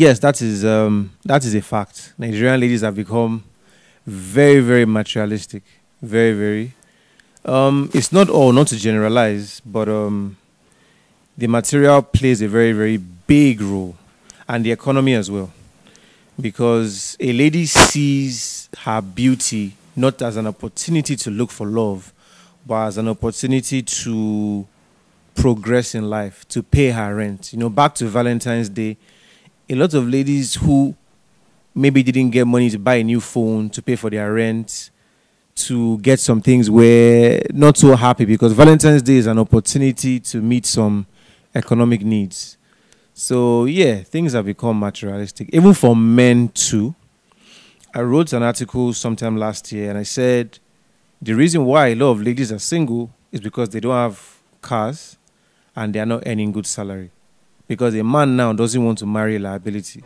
Yes, that is um, that is a fact. Nigerian ladies have become very, very materialistic. Very, very. Um, it's not all, not to generalize, but um, the material plays a very, very big role, and the economy as well, because a lady sees her beauty not as an opportunity to look for love, but as an opportunity to progress in life, to pay her rent. You know, back to Valentine's Day, a lot of ladies who maybe didn't get money to buy a new phone, to pay for their rent, to get some things were not so happy because Valentine's Day is an opportunity to meet some economic needs. So yeah, things have become materialistic, even for men too. I wrote an article sometime last year and I said the reason why a lot of ladies are single is because they don't have cars and they are not earning good salary. Because a man now doesn't want to marry a liability.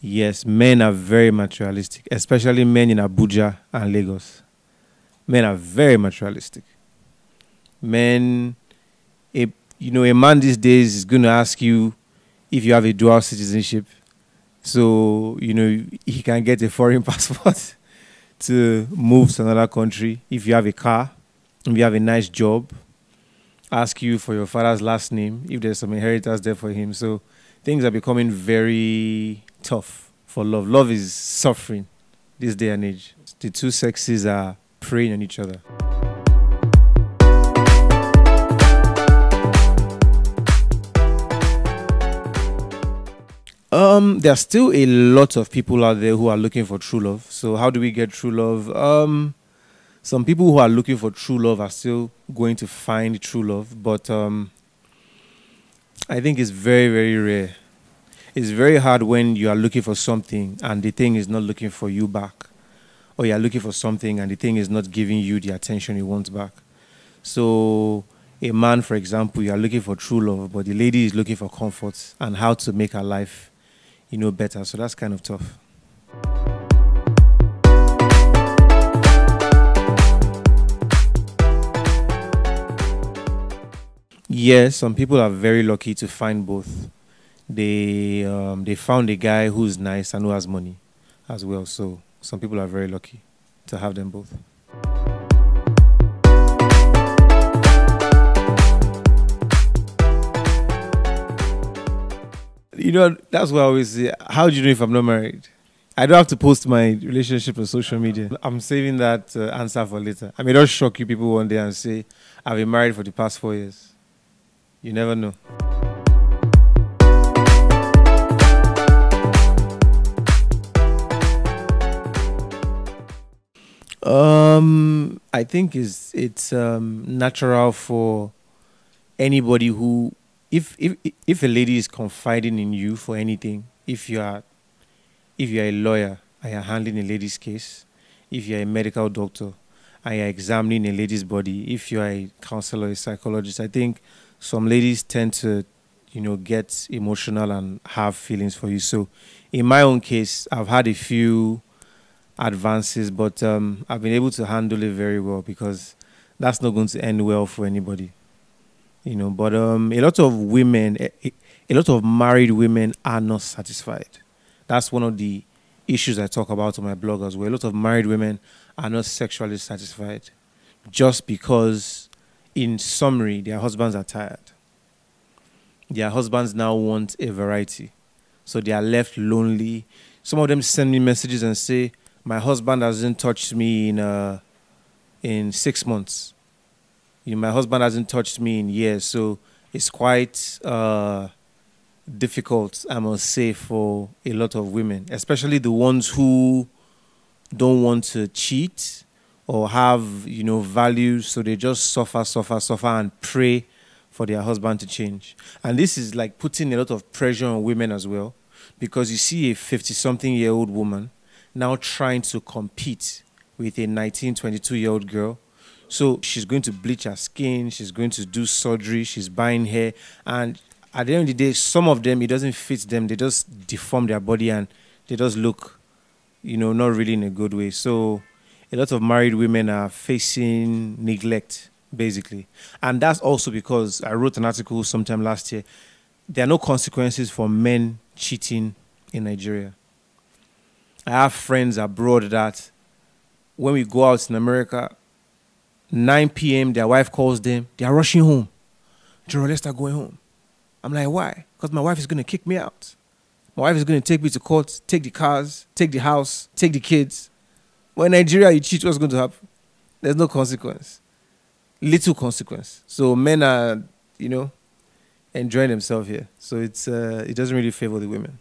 Yes, men are very materialistic, especially men in Abuja and Lagos. Men are very materialistic. Men, a, you know, a man these days is going to ask you if you have a dual citizenship. So, you know, he can get a foreign passport to move to another country. If you have a car, if you have a nice job, ask you for your father's last name, if there's some inheritance there for him. So things are becoming very tough for love. Love is suffering this day and age. The two sexes are preying on each other. Um, there are still a lot of people out there who are looking for true love. So how do we get true love? Um, some people who are looking for true love are still going to find true love, but um, I think it's very, very rare. It's very hard when you are looking for something and the thing is not looking for you back, or you are looking for something and the thing is not giving you the attention you want back. So, a man, for example, you are looking for true love, but the lady is looking for comfort and how to make her life you know better. So that's kind of tough. Yes, some people are very lucky to find both. They um, they found a guy who's nice and who has money as well. So some people are very lucky to have them both. You know, that's what I always say. How do you know if I'm not married? I don't have to post my relationship on social media. I'm saving that uh, answer for later. I may just shock you people one day and say, I've been married for the past four years. You never know. Um, I think it's it's um, natural for anybody who, if if if a lady is confiding in you for anything, if you are, if you are a lawyer and you're handling a lady's case, if you are a medical doctor and you're examining a lady's body, if you are a counselor, a psychologist, I think some ladies tend to, you know, get emotional and have feelings for you. So, in my own case, I've had a few advances, but um, I've been able to handle it very well because that's not going to end well for anybody, you know. But um, a lot of women, a, a lot of married women are not satisfied. That's one of the issues I talk about on my blog as well. A lot of married women are not sexually satisfied just because, in summary, their husbands are tired. Their husbands now want a variety. So they are left lonely. Some of them send me messages and say, my husband hasn't touched me in uh, in six months. You know, my husband hasn't touched me in years, so it's quite uh, difficult, I must say, for a lot of women, especially the ones who don't want to cheat or have you know values, so they just suffer, suffer, suffer, and pray for their husband to change. And this is like putting a lot of pressure on women as well, because you see a fifty-something-year-old woman now trying to compete with a 19, 22 year old girl. So she's going to bleach her skin, she's going to do surgery, she's buying hair. And at the end of the day, some of them, it doesn't fit them. They just deform their body and they just look, you know, not really in a good way. So a lot of married women are facing neglect, basically. And that's also because I wrote an article sometime last year. There are no consequences for men cheating in Nigeria. I have friends abroad that when we go out in America, 9 p.m., their wife calls them, they are rushing home. Joro, let's start going home. I'm like, why? Because my wife is going to kick me out. My wife is going to take me to court, take the cars, take the house, take the kids. But in Nigeria, you cheat, what's going to happen? There's no consequence. Little consequence. So men are, you know, enjoying themselves here. So it's uh, it doesn't really favor the women.